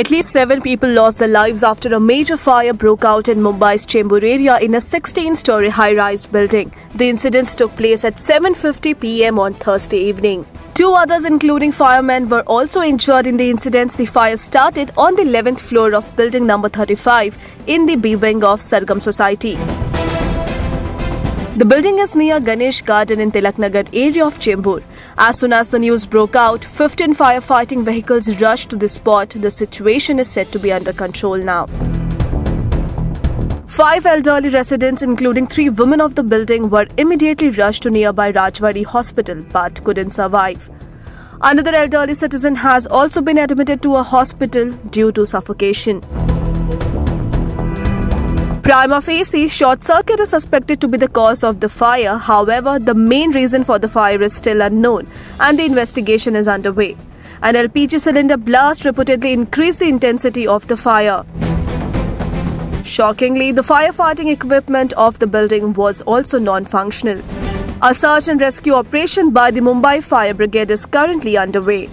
At least seven people lost their lives after a major fire broke out in Mumbai's Chembur area in a 16-story high-rise building. The incidents took place at 7:50 p.m. on Thursday evening. Two others, including firemen, were also injured in the incidents. The fire started on the 11th floor of building number 35 in the B wing of Sargam Society. The building is near Ganesh Garden in Tilaknagar area of Chembur. As soon as the news broke out, 15 firefighting vehicles rushed to the spot. The situation is said to be under control now. Five elderly residents, including three women of the building, were immediately rushed to nearby Rajawadi Hospital but couldn't survive. Another elderly citizen has also been admitted to a hospital due to suffocation. Prima facie, short circuit is suspected to be the cause of the fire. However, the main reason for the fire is still unknown and the investigation is underway. An LPG cylinder blast reportedly increased the intensity of the fire. Shockingly, the firefighting equipment of the building was also non-functional. A search and rescue operation by the Mumbai Fire Brigade is currently underway.